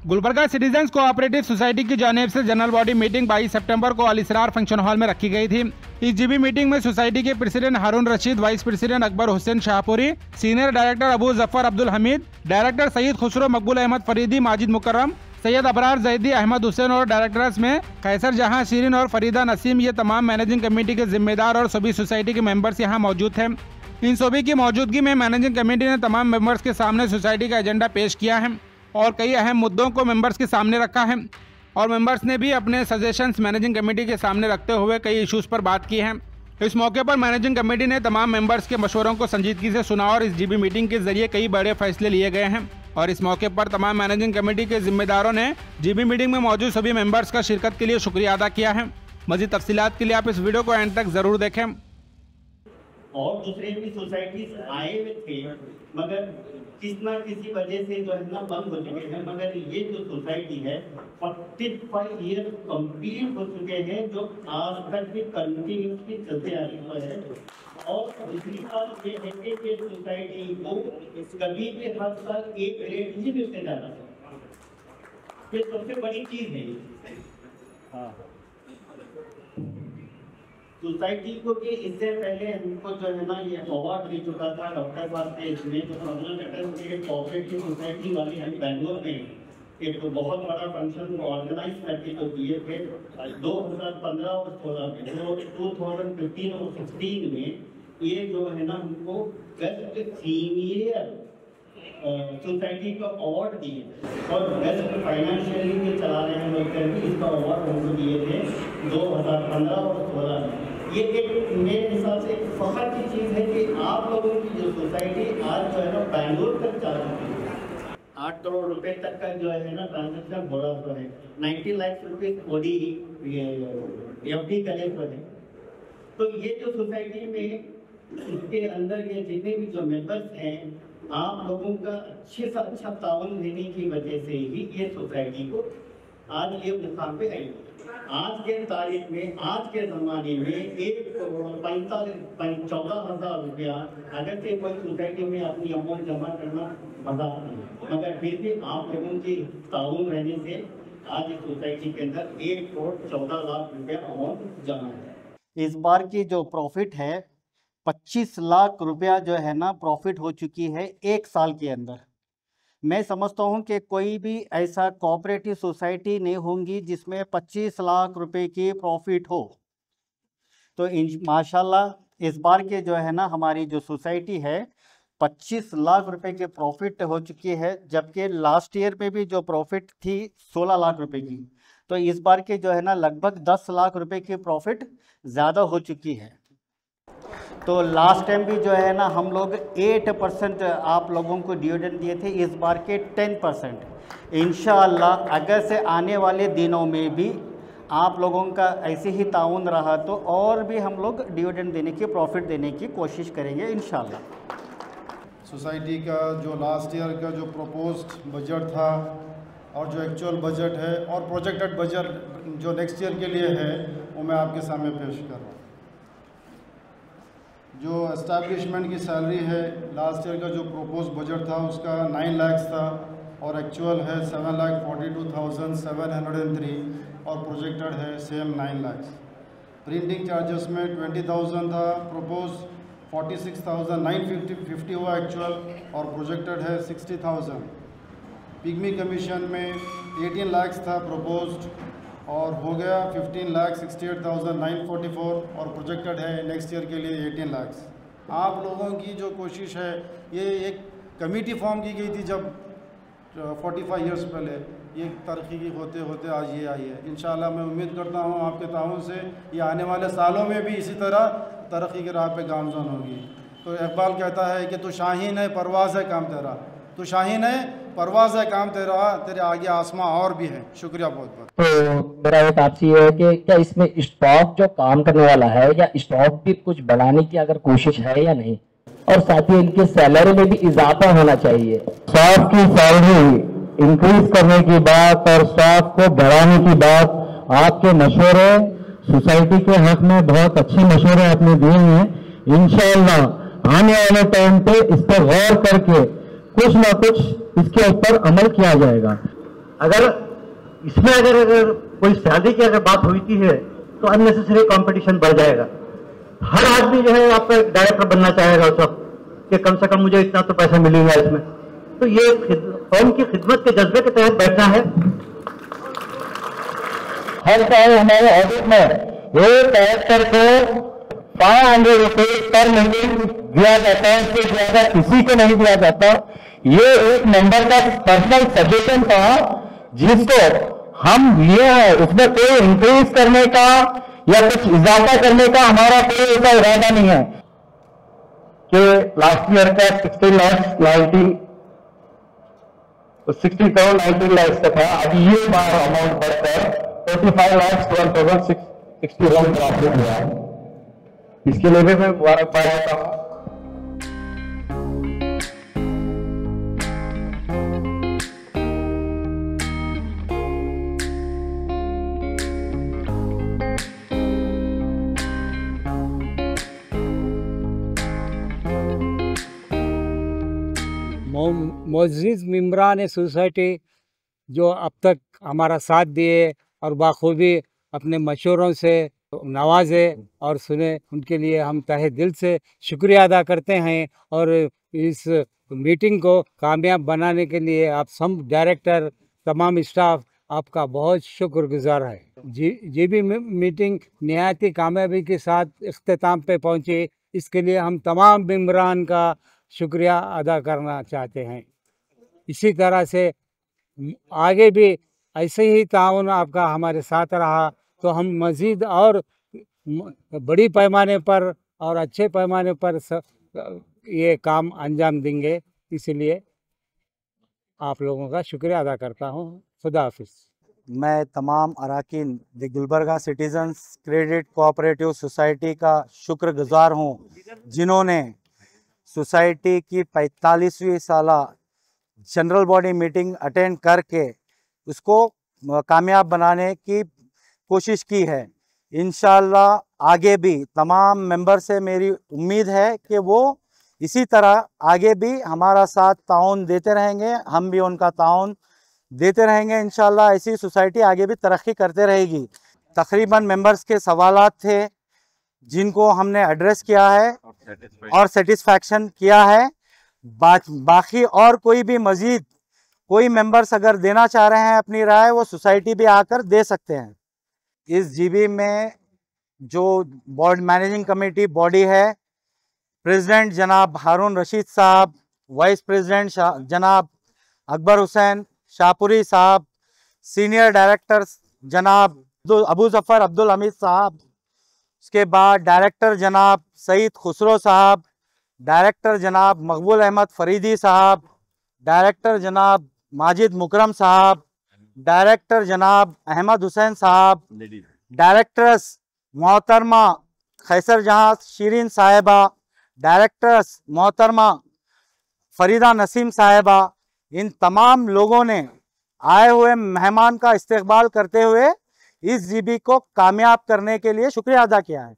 Gulbarga citizens cooperative society की जानेब से general body meeting 22 सितंबर को अलिसरार फ़ंक्शन हॉल में रखी गई थी। इस जीबी मीटिंग में सोसाइटी के president Haroon Rashid, vice president Akbar Hussain Shahpuri, senior director Abu Zafar Abdul Hameed, director Saeed Khusro Maqbool Ahmed Faridi, Majid मुकर्रम, सैयद अबरार जैदी, अहमद हुसैन और डायरेक्टर्स में कैसर जहाँ शीरिन और फरीदा नसीम, ये तमाम मैनेजिंग कमेटी के जिम्मेदार और सभी सोसाइटी के मेंबर्स यहाँ मौजूद थे। इन सभी की मौजूदगी में मैनेजिंग कमेटी ने तमाम मेंबर्स के सामने सोसाइटी का एजेंडा पेश किया है। और कई अहम मुद्दों को मेंबर्स के सामने रखा है। और मेंबर्स ने भी अपने सजेशंस मैनेजिंग कमेटी के सामने रखते हुए कई इश्यूज़ पर बात की है। इस मौके पर मैनेजिंग कमेटी ने तमाम मेंबर्स के मशवरों को संजीदगी से सुना और इस जीबी मीटिंग के ज़रिए कई बड़े फैसले लिए गए हैं। और इस मौके पर तमाम मैनेजिंग कमेटी के जिम्मेदारों ने जीबी मीटिंग में मौजूद सभी मेंबर्स का शिरकत के लिए शुक्रिया अदा किया है। मजीद तफसीत के लिए आप इस वीडियो को एंड तक ज़रूर देखें। और दूसरे भी सोसाइटीज आए हुए थे, मगर किस ना किसी वजह से जो है ना बंद हो चुके हैं, मगर ये जो सोसाइटी है फोर्टी फाइव ईयर कंप्लीट हो चुके हैं, जो आज तक भी कंटिन्यूसली चलते आ रही है। और दूसरी बात ये है कि ये सोसाइटी को कभी भी हद तक एक रेट नहीं मिलते जाना ये सबसे बड़ी चीज़ है हाँ। सोसाइटी को भी इससे पहले हमको जो है ना ये अवार्ड मिल चुका था, डॉक्टर साहब के इसमें जो प्रॉब्लम कोऑपरेटिव सोसाइटी वाली हम बैंगलोर में एक तो बहुत बड़ा फ़ंक्शन ऑर्गेनाइज करके जो दिए थे। 2015 और 16 में तो 2015 और 16 में ये जो है ना हमको बेस्ट सीनियर सोसाइटी को अवार्ड दिए और बेस्ट फाइनेंशियली भी चला रहे हैं लोग इसका अवार्ड हमको दिए थे 2015 और 16 में। ये एक मेरे हिसाब से एक फखर की चीज़ है कि आप लोगों की जो सोसाइटी आज जो है ना बैंगलोर तक जा चुकी है। आठ करोड़ रुपए तक का जो है ना ट्रांजेक्शन हो रहा है। Ninety lakh rupees OD F D collect हो है। तो ये जो सोसाइटी में इसके अंदर ये जितने भी जो मेंबर्स हैं, आप लोगों का अच्छे से अच्छा ताउन देने की वजह से ही ये सोसाइटी को आज ये मुकाम पे आई आज के तारीख में, आज के जमाने में एक करोड़ पैंतालीस चौदह हज़ार रुपया अगर से कोई सोसाइटी में अपनी अमाउंट जमा करना नहीं मगर फिर भी आप लोगों की ताउन रहने से आज इस सोसाइटी के अंदर एक करोड़ चौदह लाख रुपया अमाउंट जमा है। इस बार की जो प्रॉफिट है 25 लाख रुपया जो है ना, प्रॉफिट हो चुकी है एक साल के अंदर। मैं समझता हूँ कि कोई भी ऐसा कोऑपरेटिव सोसाइटी नहीं होंगी जिसमें 25 लाख रुपए की प्रॉफिट हो। तो माशाल्लाह, इस बार के जो है ना, हमारी जो सोसाइटी है 25 लाख रुपए के प्रॉफिट हो चुकी है, जबकि लास्ट ईयर में भी जो प्रॉफिट थी 16 लाख रुपए की। तो इस बार के जो है ना, लगभग 10 लाख रुपए की प्रॉफिट ज़्यादा हो चुकी है। तो लास्ट टाइम भी जो है ना, हम लोग एट परसेंट आप लोगों को डिविडेंड दिए थे, इस बार के टेन परसेंट इन अगर से आने वाले दिनों में भी आप लोगों का ऐसे ही ताउन रहा तो और भी हम लोग डिविडेंड देने की प्रॉफिट देने की कोशिश करेंगे इन सोसाइटी का जो लास्ट ईयर का जो प्रपोज बजट था, और जो एक्चुअल बजट है, और प्रोजेक्टेड बजट जो नेक्स्ट ईयर के लिए है, वो मैं आपके सामने पेश कर रहा हूँ। जो एस्टैब्लिशमेंट की सैलरी है लास्ट ईयर का जो प्रोपोज बजट था, उसका नाइन लैक्स था और एक्चुअल है seven lakh forty two thousand seven hundred and three और प्रोजेक्टेड है same nine lakhs printing charges में ट्वेंटी थाउज़ेंड था propose forty six thousand nine fifty fifty हुआ एक्चुअल और प्रोजेक्टेड है सिक्सटी थाउज़ेंड पिगमी कमीशन में eighteen lakhs था proposed और हो गया fifteen lakh sixty eight thousand nine forty four और प्रोजेक्टेड है नेक्स्ट ईयर के लिए एटीन लाख्स आप लोगों की जो कोशिश है, ये एक कमेटी फॉर्म की गई थी जब फोर्टी फाइव ईयर्स पहले, ये तरक्की होते होते आज ये आई है। इन मैं उम्मीद करता हूँ, आपके ताउन से ये आने वाले सालों में भी इसी तरह तरक्की के राह पे गामजन होगी। तो इकबाल कहता है कि तो शाहीन है, परवाज़ है काम तेरा। तो शाहीन है परवाज है काम तेरा, तेरे आगे आसमां और भी है। शुक्रिया बहुत बहुत। तो मेरा एक आपसे ये है कि क्या इसमें स्टॉक जो काम करने वाला है या स्टॉक भी कुछ बढ़ाने की अगर कोशिश है या नहीं? और साथ ही इनकी सैलरी में भी इजाफा होना चाहिए। स्टाफ की सैलरी इंक्रीज करने की बात और स्टाफ को बढ़ाने की बात आपके मशवरे सोसाइटी के हक में बहुत अच्छे मशवरे आपने दिए हैं। इनशाला आने वाले टाइम पे इस पर गौर करके कुछ ना कुछ इसके ऊपर अमल किया जाएगा। अगर इसमें अगर अगर कोई शादी की अगर बात होती है तो अननेसेसरी कंपटीशन बढ़ जाएगा। हर आदमी जो है आपका डायरेक्टर बनना चाहेगा वक्त कि कम से कम मुझे इतना तो पैसा मिलेगा इसमें। तो ये कौम की खिदमत के जज्बे के तहत बैठना है। हर साल हमारे ऑडिट में एक डायरेक्टर को फाइव हंड्रेड रुपीज़ पर मीटिंग दिया जाता है इससे ज़्यादा किसी को नहीं दिया जाता। ये एक मेंबर का पर्सनल सजेशन था, जिसको हम लिए हैं। उसमें कोई इंक्रीज करने का या कुछ इजाफा करने का हमारा कोई ऐसा इरादा नहीं है कि लास्ट ईयर का sixty lakhs ninety sixty crore ninety lakhs का था अब ये बार अमाउंट बढ़कर twenty five lakhs one thousand sixty one profit हुआ है इसके लिए भी मैं मुबारकबाद देता हूँ। मोजिज़ मम्बरान सोसाइटी जो अब तक हमारा साथ दिए और बाखूबी अपने मशवरों से नवाजे और सुने उनके लिए हम तहे दिल से शुक्रिया अदा करते हैं और इस मीटिंग को कामयाब बनाने के लिए आप सब डायरेक्टर तमाम स्टाफ आपका बहुत शुक्रगुजार है। जी जी भी मीटिंग नहायती कामयाबी के साथ अख्ताम पे पहुँची इसके लिए हम तमाम मम्बरान का शुक्रिया अदा करना चाहते हैं। इसी तरह से आगे भी ऐसे ही ताउन आपका हमारे साथ रहा। तो हम मज़ीद और बड़ी पैमाने पर और अच्छे पैमाने पर ये काम अंजाम देंगे। इसलिए आप लोगों का शुक्रिया अदा करता हूँ। खुदा हाफिज़। मैं तमाम अरकान Gulbarga citizens credit cooperative society का शुक्रगुजार हूँ, जिन्होंने सोसाइटी की पैंतालीसवीं साल जनरल बॉडी मीटिंग अटेंड करके उसको कामयाब बनाने की कोशिश की है। इन आगे भी तमाम मेंबर से मेरी उम्मीद है कि वो इसी तरह आगे भी हमारा साथ ताउन देते रहेंगे हम भी उनका ताउन देते रहेंगे इन ऐसी सोसाइटी आगे भी तरक्की करते रहेगी। तकरीबन मेंबर्स के सवाल थे जिनको हमने एड्रेस किया है और सेटिस्फैक्शन किया है। बा, बाकी और कोई भी मज़ीद कोई मेंबर्स अगर देना चाह रहे हैं अपनी राय वो सोसाइटी भी आकर दे सकते हैं। इस जीबी में जो बोर्ड मैनेजिंग कमेटी बॉडी है प्रेसिडेंट जनाब हारून रशीद साहब वाइस प्रेसिडेंट जनाब अकबर हुसैन, शाहपुरी साहब सीनियर डायरेक्टर जनाब अबू जफ़र अब्दुल हमीद साहब, उसके बाद डायरेक्टर जनाब सईद खुसरो साहब डायरेक्टर जनाब मकबूल अहमद फरीदी साहब डायरेक्टर जनाब माजिद मुकरम साहब डायरेक्टर जनाब अहमद हुसैन साहब डायरेक्टर्स मोहतरमा खैसर जहाँ शीरीन साहिबा डायरेक्टर्स मोहतरमा फरीदा नसीम साहिबा इन तमाम लोगों ने आए हुए मेहमान का इस्तकबाल करते हुए इस जीबी को कामयाब करने के लिए शुक्रिया अदा किया है।